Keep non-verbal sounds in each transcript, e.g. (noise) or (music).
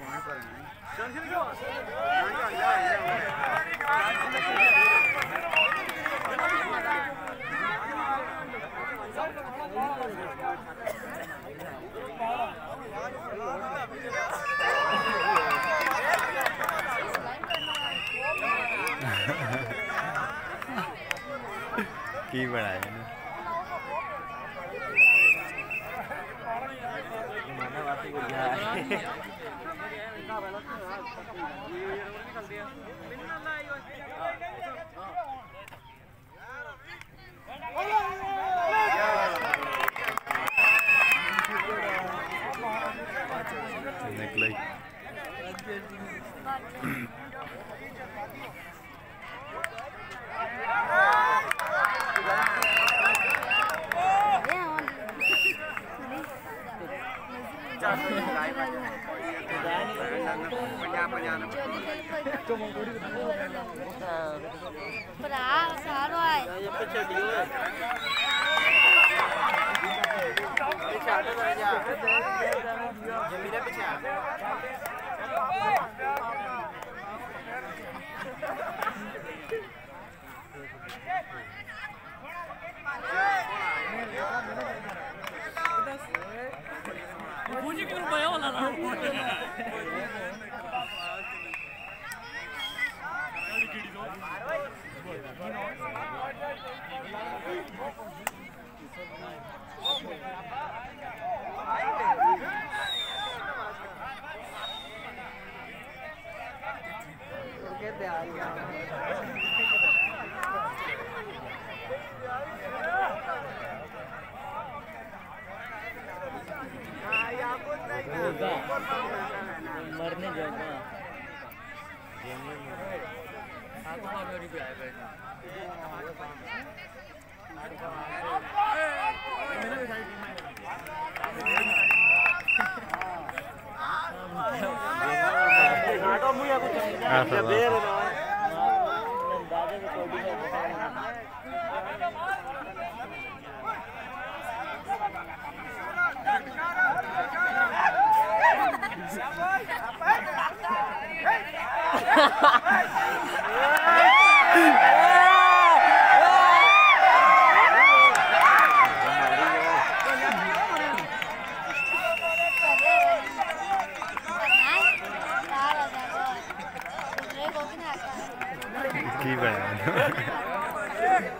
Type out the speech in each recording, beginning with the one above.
(laughs) kia vào này (laughs) जमीरा पीछे मुझे ना Thank you. मरने जाऊँगा जेल में आए। Ah, लग रहा है?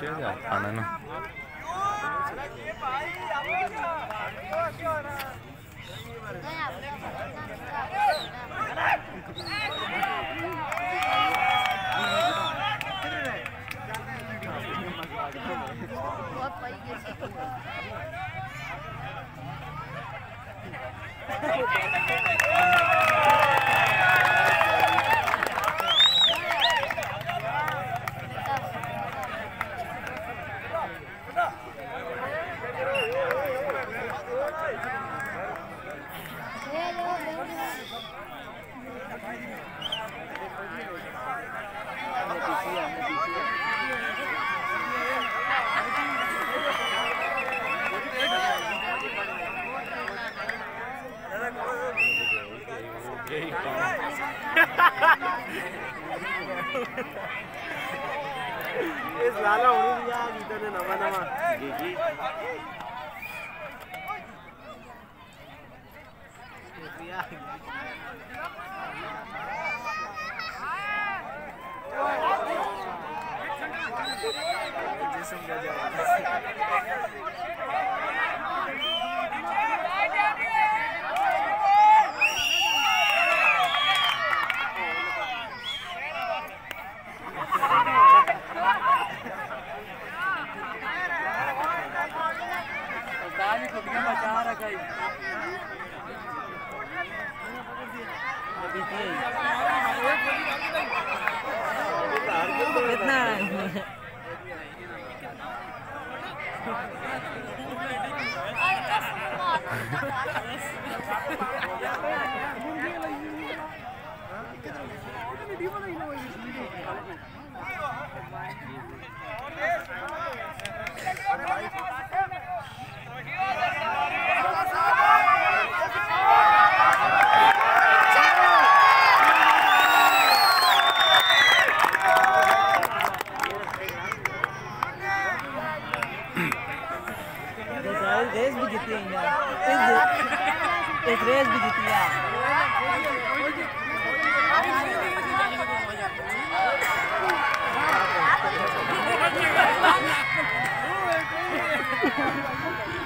क्या खाना इस लाला उड़ी दिया गीता ने नवा नवा जी जी जिसम का कितना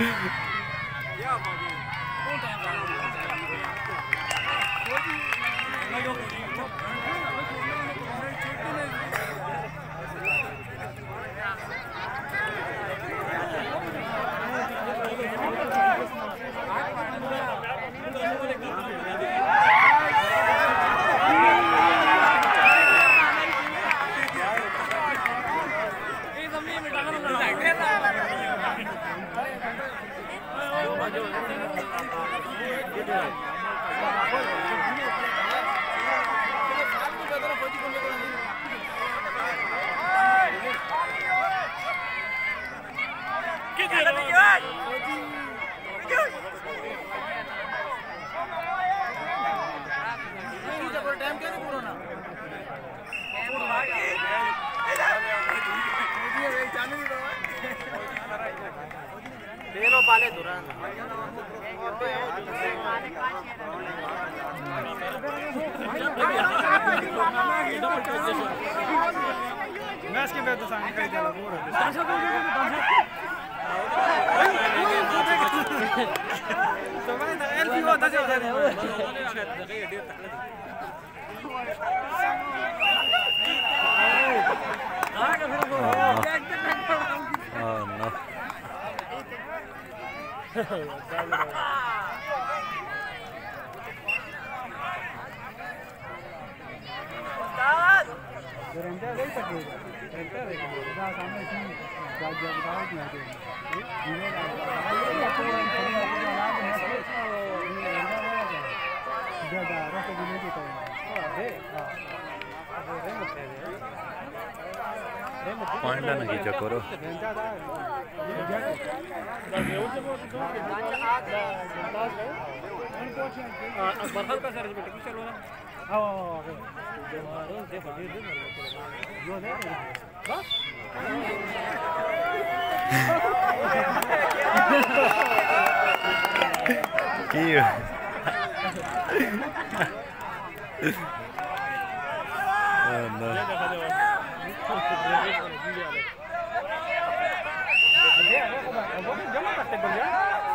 Yeah. (laughs) मैं इसके बाद तो सांग का चला बोर है डांसर को जो डांसर तो मैं ना एलपी होता जो Oh no. रेंटा गई तक रेंटा देखो जा सामने की जा जा बताओ कि आगे जीवे जा जा रास्ते में लेके तो अरे अरे मत पॉइंट ना खींचा करो रेंटा का सर चलो ना। Kiều oh, no. Hãy subscribe cho kênh Ghiền Mì Gõ Để không bỏ lỡ những video hấp dẫn